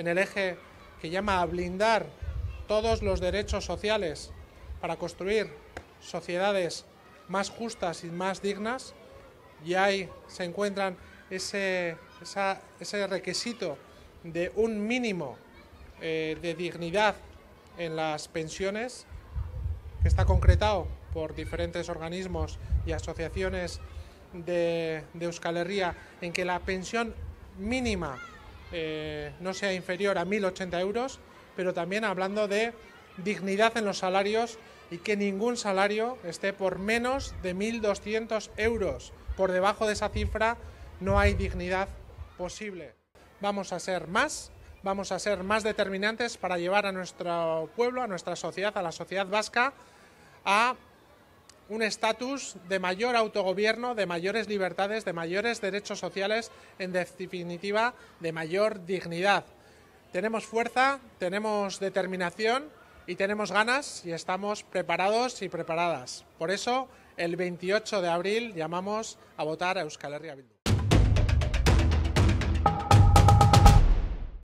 en el eje que llama a blindar todos los derechos sociales para construir sociedades más justas y más dignas, y ahí se encuentran ese, requisito de un mínimo eh, de dignidad en las pensiones, que está concretado por diferentes organismos y asociaciones de, Euskal Herria, en que la pensión mínima eh, no sea inferior a 1.080 euros, pero también hablando de dignidad en los salarios y que ningún salario esté por menos de 1.200 euros. Por debajo de esa cifra no hay dignidad posible. Vamos a ser más, vamos a ser más determinantes para llevar a nuestro pueblo, a nuestra sociedad, a la sociedad vasca, a un estatus de mayor autogobierno, de mayores libertades, de mayores derechos sociales, en definitiva, de mayor dignidad. Tenemos fuerza, tenemos determinación y tenemos ganas y estamos preparados y preparadas. Por eso, el 28 de abril llamamos a votar a Euskal Herria Bildu.